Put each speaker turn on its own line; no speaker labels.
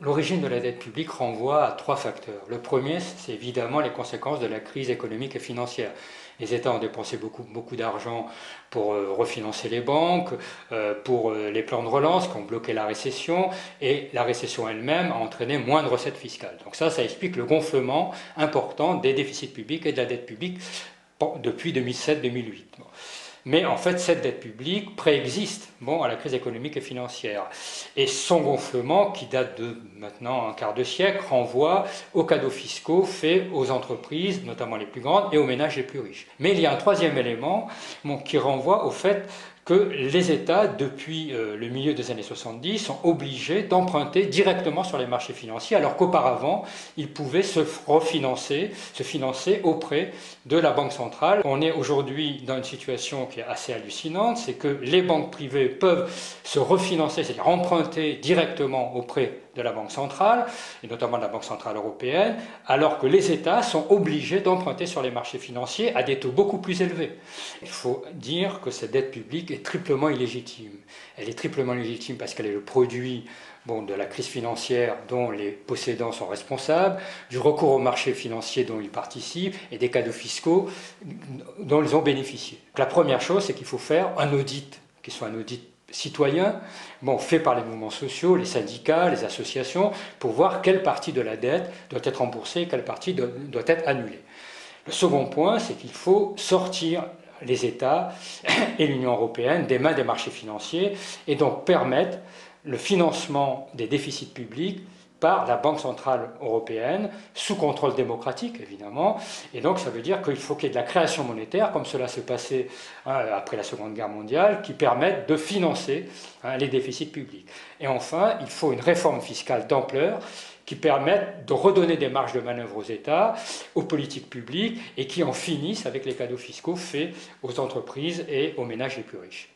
L'origine de la dette publique renvoie à trois facteurs. Le premier, c'est évidemment les conséquences de la crise économique et financière. Les États ont dépensé beaucoup, beaucoup d'argent pour euh, refinancer les banques, euh, pour euh, les plans de relance qui ont bloqué la récession, et la récession elle-même a entraîné moins de recettes fiscales. Donc ça, ça explique le gonflement important des déficits publics et de la dette publique depuis 2007-2008. Mais en fait, cette dette publique préexiste bon, à la crise économique et financière. Et son gonflement, qui date de maintenant un quart de siècle, renvoie aux cadeaux fiscaux faits aux entreprises, notamment les plus grandes, et aux ménages les plus riches. Mais il y a un troisième élément qui renvoie au fait que les États, depuis euh, le milieu des années 70, sont obligés d'emprunter directement sur les marchés financiers, alors qu'auparavant, ils pouvaient se refinancer, se financer auprès de la Banque centrale. On est aujourd'hui dans une situation qui est assez hallucinante, c'est que les banques privées peuvent se refinancer, c'est-à-dire emprunter directement auprès de la Banque centrale, et notamment de la Banque centrale européenne, alors que les États sont obligés d'emprunter sur les marchés financiers à des taux beaucoup plus élevés. Il faut dire que cette dette publique est triplement illégitime. Elle est triplement illégitime parce qu'elle est le produit bon, de la crise financière dont les possédants sont responsables, du recours aux marchés financiers dont ils participent et des cadeaux fiscaux dont ils ont bénéficié. la première chose, c'est qu'il faut faire un audit, qui soit un audit citoyen, bon, fait par les mouvements sociaux, les syndicats, les associations, pour voir quelle partie de la dette doit être remboursée quelle partie doit être annulée. Le second point, c'est qu'il faut sortir les États et l'Union européenne des mains des marchés financiers et donc permettre le financement des déficits publics par la Banque Centrale Européenne, sous contrôle démocratique évidemment. Et donc ça veut dire qu'il faut qu'il y ait de la création monétaire, comme cela s'est passé hein, après la Seconde Guerre mondiale, qui permette de financer hein, les déficits publics. Et enfin, il faut une réforme fiscale d'ampleur qui permette de redonner des marges de manœuvre aux États, aux politiques publiques, et qui en finissent avec les cadeaux fiscaux faits aux entreprises et aux ménages les plus riches.